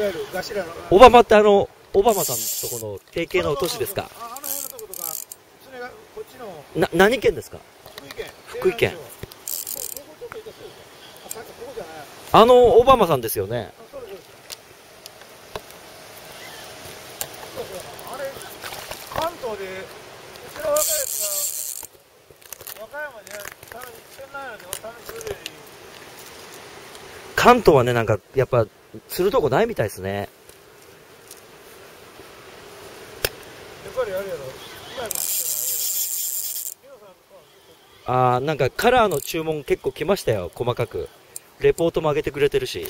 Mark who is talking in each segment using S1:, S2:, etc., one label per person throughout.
S1: わゆるガシラの。
S2: オバマってあの、オバマさんとこの提携の都市ですか？
S1: ああの辺のとことか、それがこっちの。
S2: な、何県ですか？
S1: 福井県。あ、
S2: の、オバマさんですよね。
S1: あ、れ、関東で、うちの若いやつが、和歌山で、
S2: 関東はね、なんか、やっぱ、するとこないみたいですね。
S1: あ
S2: ー、なんかカラーの注文結構来ましたよ、細かく。レポートも上げてくれてるし。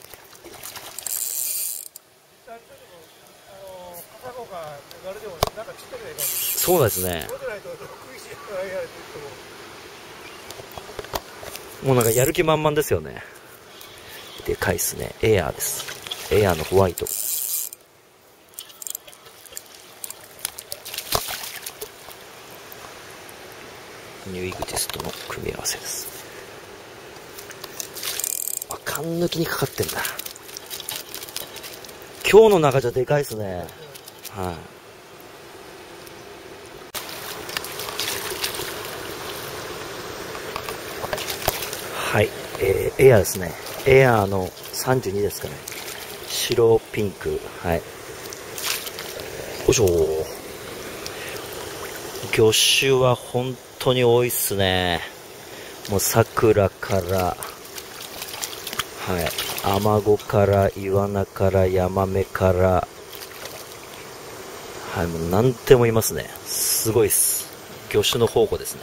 S2: そうですね。もうなんかやる気満々ですよね。でかいっすね。エアーです。エアーのホワイト。ニューイグテストの組み合わせです。あ、缶抜きにかかってんだ。今日の中じゃでかいっすね。はい、はい、えー、エアーですね。エアーの32ですかね。白ピンク。はい。よいしょ魚種は本当に多いっすね。もう桜から、はい。アマゴから、イワナから、ヤマメから、はい、もう何でもいますね。すごいっす。魚種の宝庫ですね。